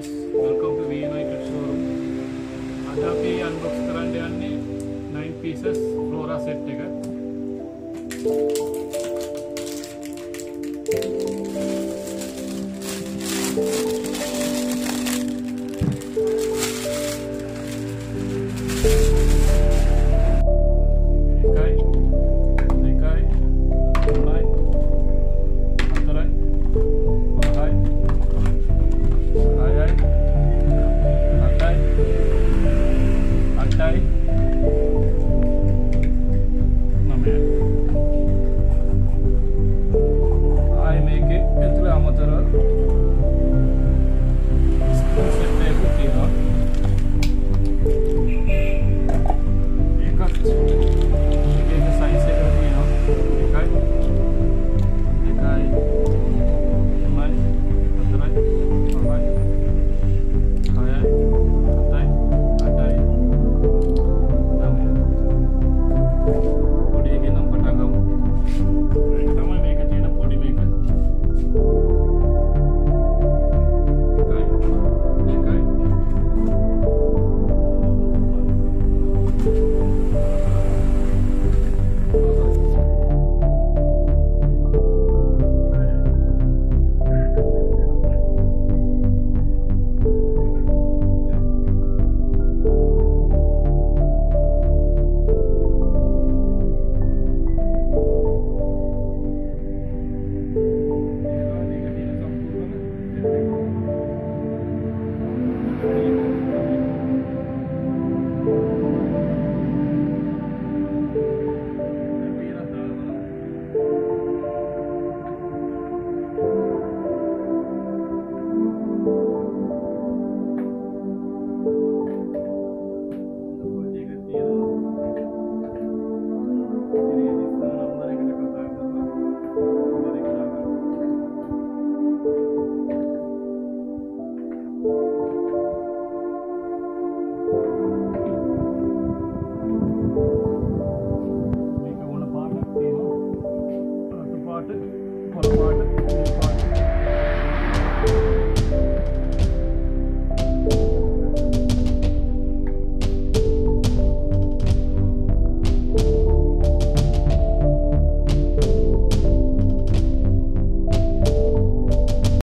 Guys welcome to වීනයි tech showroom අද අපි අන්බොක්ස් කරන්න යන්නේ 9 pieces flora set එක Thank you. okay? for the moment.